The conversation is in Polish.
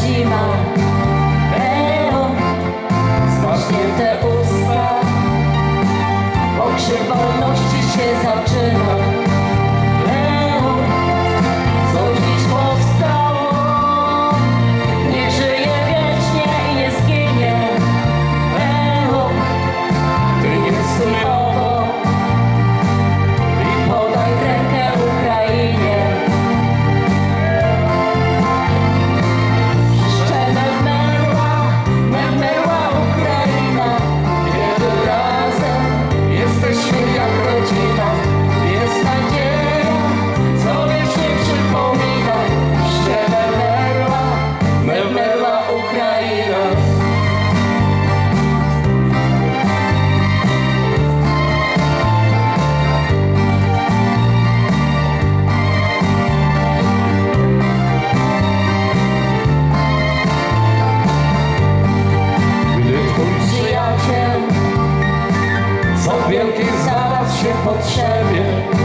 zima potrzebie.